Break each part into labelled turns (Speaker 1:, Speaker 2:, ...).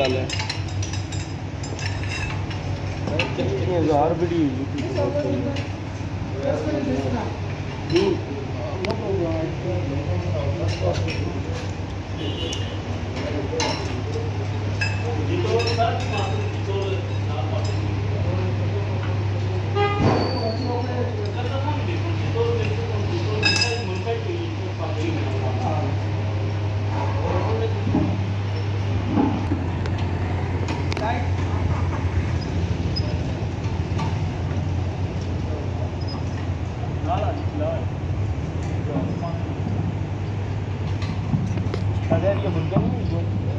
Speaker 1: डाला है हजार बड़ी
Speaker 2: Cadê a minha bandão?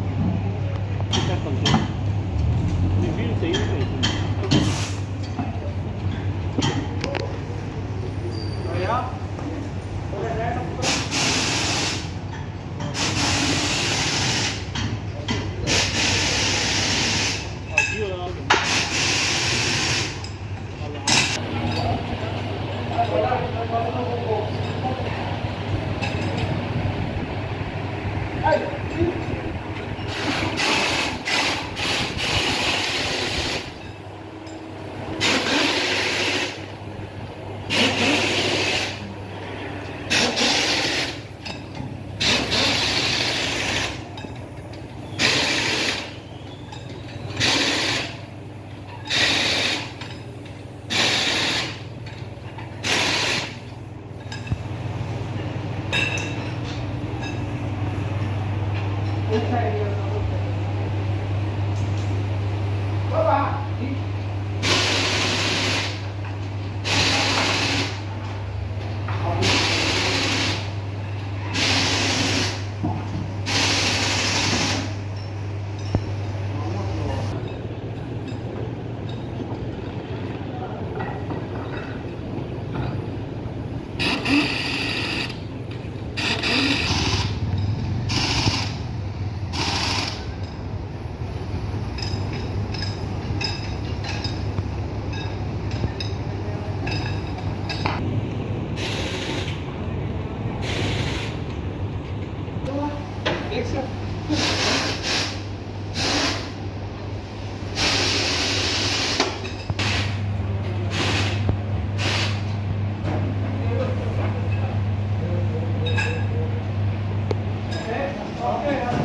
Speaker 2: はい。
Speaker 3: 絶対入れようと思 paciência. Okay.